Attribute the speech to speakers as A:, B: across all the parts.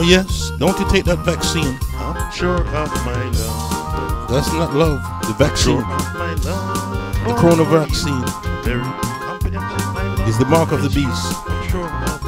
A: Oh yes, don't you take that vaccine?
B: I'm sure of my love.
A: That's not love. The vaccine,
B: Sure love.
A: the corona vaccine,
B: Very confident in my love.
A: is the mark of the beast.
B: Sure of.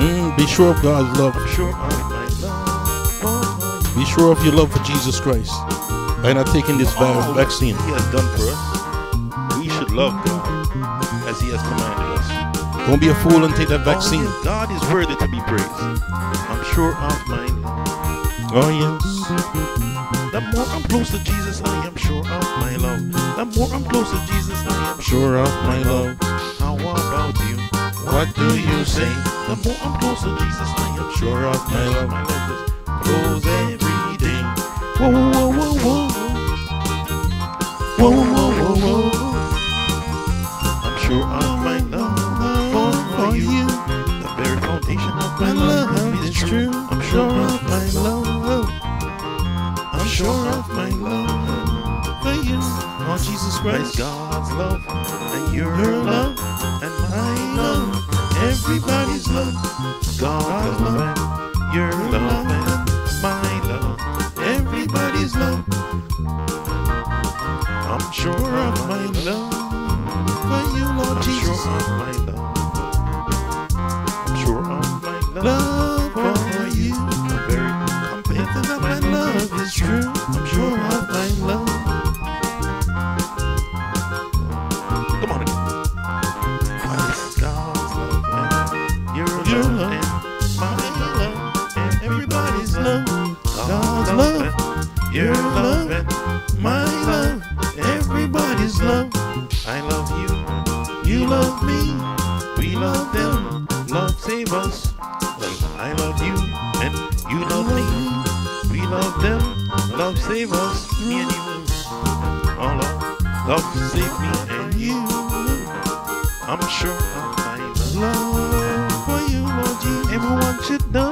A: Mm, be sure of God's love.
B: Sure of love.
A: Be sure of your love for Jesus Christ by not taking this vaccine.
B: He has done for us. We should love God
A: Don't be a fool and take that vaccine.
B: Oh, yes, God is worthy to be praised. I'm sure of my love.
A: Oh yes.
B: The more I'm close to Jesus, I am sure of my love. The more I'm close to Jesus, I am
A: Sure of my love.
B: How about you?
A: What do you say?
B: The more I'm close to Jesus, I am sure of my love. My love is close every day. Whoa, whoa. Whoa, whoa, whoa, whoa. True. I'm sure of my love. I'm sure of my love for you.
A: Oh Jesus
B: Christ, God's love, and your love, and my love, everybody's love, God's love, your love, and my love, everybody's love. I'm sure of my love for you, Lord Jesus. I'm sure of my love. I'm sure of my love, your love, and my love, everybody's love. I love you, you love me, we love them. Love save us. I love you, and you love me. We love them. Love save us, me and you. Oh Lord, love save me and you. I'm sure of my love for you, Lord Jesus. Everyone should know.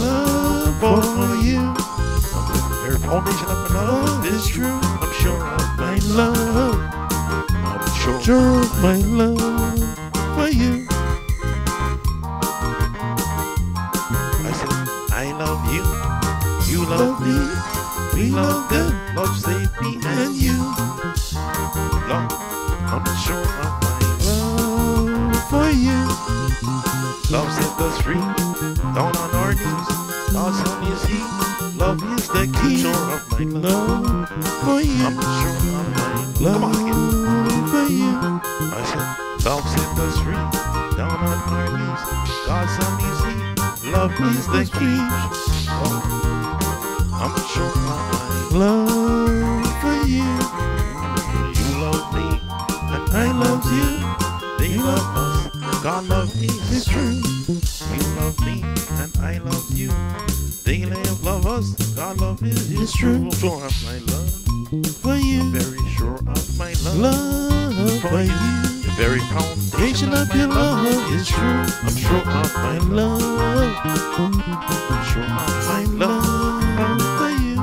B: Love for you. The very foundation of my love is true. I'm sure of my love. I'm sure,
A: Sure of my love
B: my Come on again.
A: Love for you.
B: I said, love set us free. Down on our knees. God's is he. Love is the key. Oh, I'm sure my
A: Love for you.
B: You love me, and I love you. They love us. God love me is true. You love me, and I love you. They love, love us. God love is, true. Sure my love.
A: For you.
B: Very sure of my love.
A: Love for you.
B: The very foundation of your love is true. I'm sure of my love. I'm sure of my love.
A: Love for you.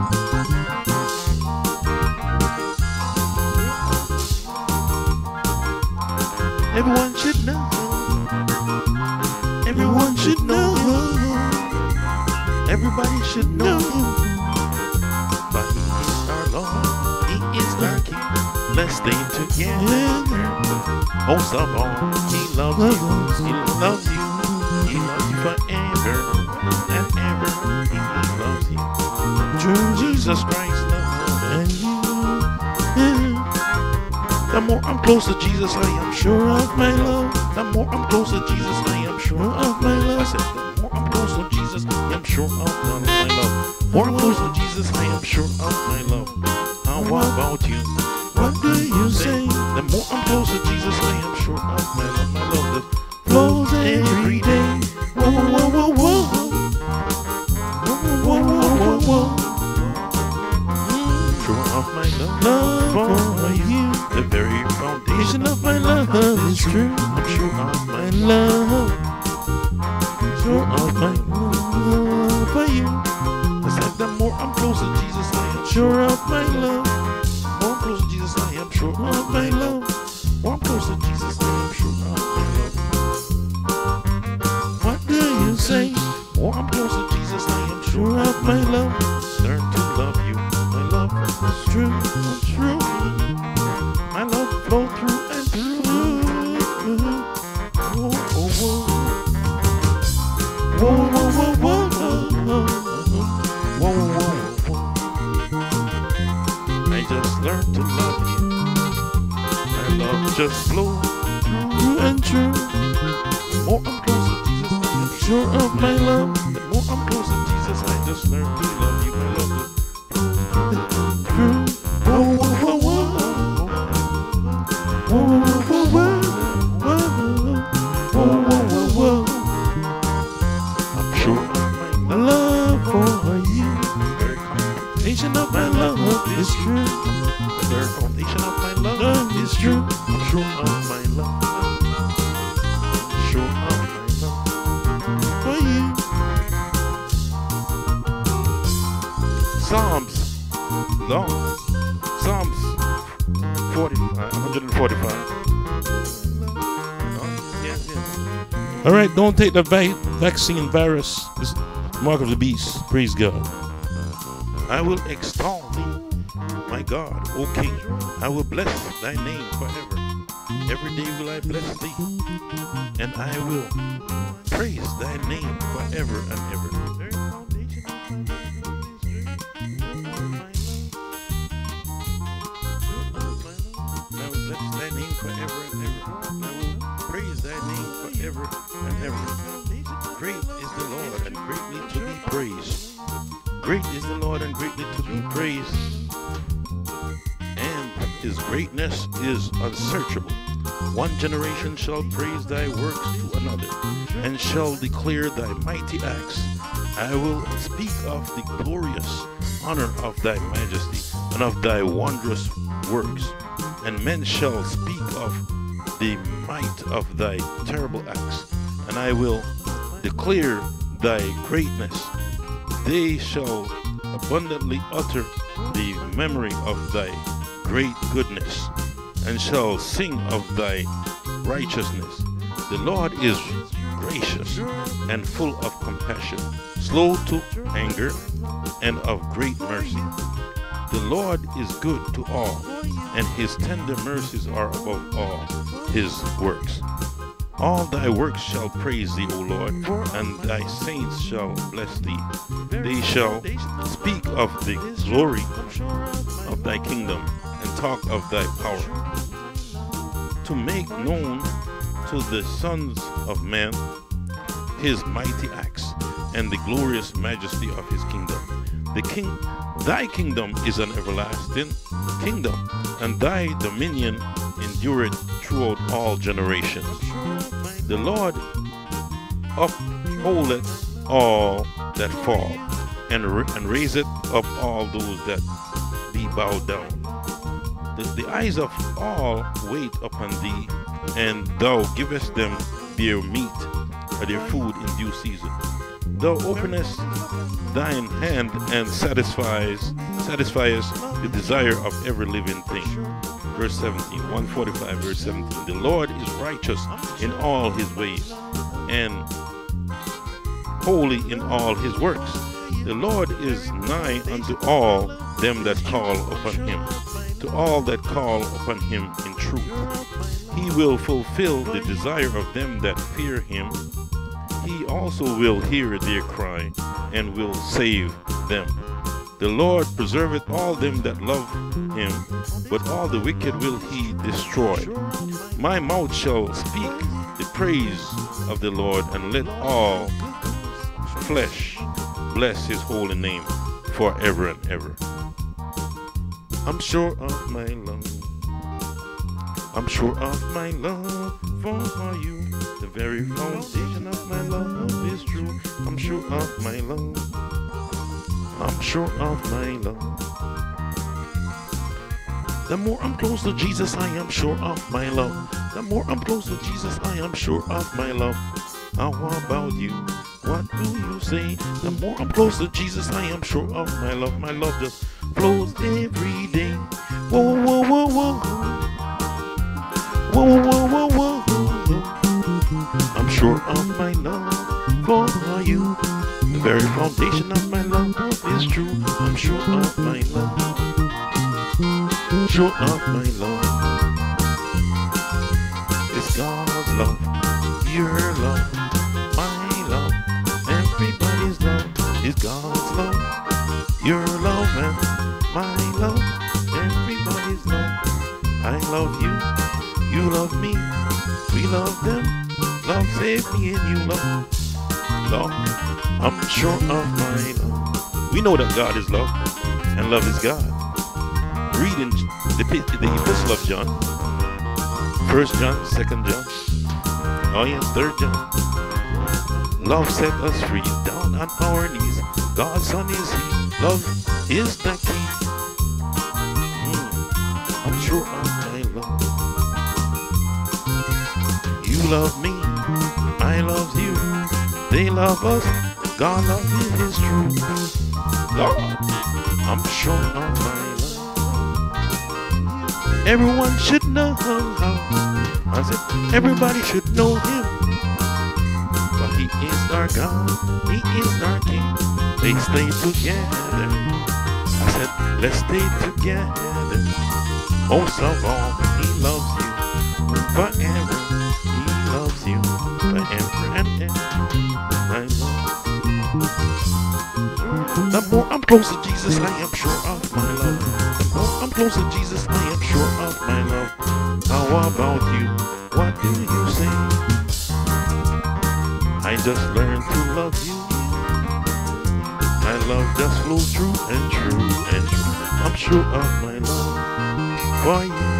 B: Everyone should know. Everyone should know. Everybody should know. Let's stay together. Most of all, He loves you. He loves you. He loves you forever and ever. He loves you.
A: True
B: Jesus Christ loves you. The more I'm close to Jesus, I am sure
A: of my love.
B: The more I'm close to Jesus, I am sure of my love. I said, the more I'm close to Jesus, I am sure of my love. More I'm close to Jesus, I am sure of my love. How about you? More I'm close to Jesus, I am sure of my love. My love that
A: Flows every day.
B: Whoa, whoa, whoa, whoa. Whoa, whoa, whoa, whoa. Mm. Sure of my love.
A: Love for you.
B: The very foundation
A: of my love is true.
B: I'm sure of my
A: love. Sure of my love for you.
B: I said the more I'm close to Jesus, I am
A: Sure of my love.
B: More I'm close to Jesus, I am sure of my love. I'm. What do you say? More I'm Jesus, I am love. Learn to love you. My love is true, it's true. Just flow through and through. The more I'm close to Jesus, I'm sure of my love. The more I'm close to Jesus, I just learned to love you. My love through. Whoa, whoa, whoa, whoa. Whoa, whoa, whoa, whoa. Whoa, whoa, whoa, whoa. I'm sure of my love for you. Foundation of my love is true. The foundation of my love is true. I'm my love. Of my love for you. Psalms, long. Psalms 45, 145. Oh, yes, yes.
A: All right, don't take the va- vaccine virus. It's mark of the beast. Praise God.
B: I will extol thee, my God, O King. I will bless thy name forever. Every day will I bless thee, and I will praise thy name forever and ever. I will bless thy name forever and ever. I will praise thy name forever and ever. Great is the Lord and greatly to be praised. Great is the Lord and greatly to be praised. His greatness is unsearchable. One generation shall praise thy works to another, and shall declare thy mighty acts. I will speak of the glorious honor of thy majesty, and of thy wondrous works. And men shall speak of the might of thy terrible acts, and I will declare thy greatness they shall abundantly utter the memory of thy great goodness, and shall sing of thy righteousness. The Lord is gracious and full of compassion, slow to anger, and of great mercy. The Lord is good to all, and his tender mercies are above all his works. All thy works shall praise thee, O Lord, and thy saints shall bless thee. They shall speak of the glory of thy kingdom and talk of thy power. To make known to the sons of men his mighty acts and the glorious majesty of his kingdom. The king thy kingdom is an everlasting kingdom, and thy dominion endureth throughout all generations. The Lord upholdeth all that fall, and, and raiseth up all those that be bowed down. The, the eyes of all wait upon thee, and thou givest them their meat or their food in due season. Thou openest thine hand and satisfies satisfiest the desire of every living thing. Verse 17, 145, verse 17. The Lord is righteous in all his ways, and holy in all his works. The Lord is nigh unto all them that call upon him, to all that call upon him in truth. He will fulfill the desire of them that fear him. He also will hear their cry and will save them. The Lord preserveth all them that love him, but all the wicked will he destroy. My mouth shall speak the praise of the Lord, and let all flesh bless his holy name forever and ever. I'm sure of my love. I'm sure of my love for you. The very foundation of my love is true. I'm sure of my love. I'm sure of my love. The more I'm close to Jesus, I am sure of my love. The more I'm close to Jesus, I am sure of my love. How about you? What do you say? The more I'm close to Jesus, I am sure of my love. My love just every day. Whoa, whoa, whoa, whoa. Whoa, whoa, whoa, whoa. I'm sure of my love for you. The very foundation of my love is true. I'm sure of my love. Sure of my love. It's God's love. Your love. My love. Everybody's love is God's love. Your my love. Everybody's love. I love you. You love me. We love them. Love save me and you love. Love. I'm sure of my love. We know that God is love and love is God. Read in the, the epistle of John. First John, second John. Oh yeah, third John. Love set us free down on our knees. God's son is he. Love is the key. Love me. I love you. They love us. God love you is true. I'm sure of my love. Everyone should know how. I said everybody should know him. But he is our God. He is our King. They stay together. I said let's stay together. Most of all, he loves you forever. Close to Jesus, I am sure of my love. More I'm close to Jesus, I am sure of my love. How about you? What do you say? I just learned to love you. My love just flows true and true and true. I'm sure of my love for you.